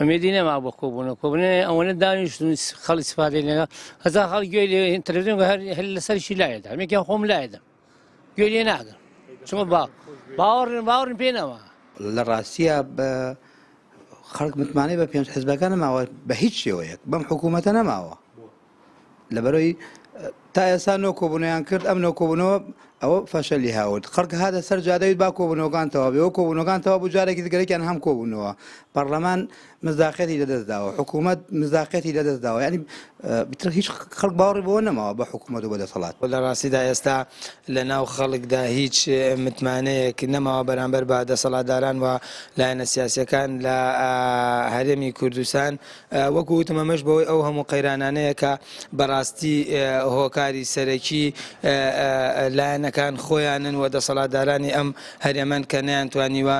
ئەمێدی نەما بۆ کۆبوونە کۆبنێ ئەوەنە دانیشتون خەڵی سپادێ لێگە هەزا خەڵ گوێ لێ تەلەڤزیۆن هەر لەسەرشی لایەدا مێکیان خۆم لایەدا گوێ لێ ناگەم چمە با باوەڕن باوەڕن پێ نەما لە ڕاستیە بە خەڵک متمانەی بە پێنج حزبەکە نەماوە بە هیچ شێوەیەک بەم حکوومەتە نەماوە لەبەرەی تا ئێستا نۆ کۆبوونەیان کرد ئەم نۆ کۆبوونەوە ئەوە فەشەلی هاورد خەڵک هاتە سەر جادەویت با کۆبوونەوەگان تەواوەوە کۆبوونەکان تەوا بوو جارێکی گەرەکیان هەم کۆبوونەوە پەرلەمان مزاقەتی لەدەست داوە حکوومەت مزاقەتی لەدەست داوە ینی بتر هیچ خەڵک باوەڕی بۆ نەماوە بە حکوومەت و بەدەسەڵات لە ڕاستیدا ئێستا لە ناو خەڵکدا هیچ متمانەیەک نەماوە بەرامبەر بە دەسەڵاتداران و لایەنە سیاسەکان لە هەرێمی کوردستان وەکو وتم ئەمەش بەهۆی ئەو هەموو قەیرانانەیە کە بەڕاستی هۆکاری سەرەکی لایەنەکان خۆیانن و دەسەڵاتدارانی ئەم هەرێمەن کە نەیانتوانیوە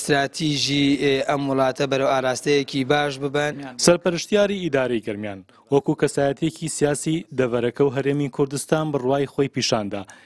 ستراتیژی ئەم وڵاتە بەرەو ئاراستەیەکی باش ببەن. سەرپەرشتیاری ئیدارەی گەرمیان، وەکو کەسایەتیەکی سیاسی دەڤەرەکە و هەرێمی کوردستان بڕوای خۆی پیشاندا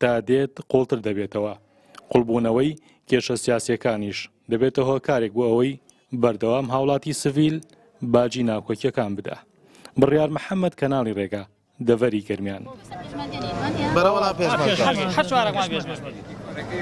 تا دێت قوڵتر دەبێتەوە، قوڵبوونەوەی کێشە سیاسییەکانیش دەبێتە هۆکارێک بۆ ئەوەی بەردەوام هاوڵاتی سڤیل باجی ناکۆکییەکان بدا. بڕیار محەمەد کەناڵی ڕێگا، دەڤەری گەرمیان.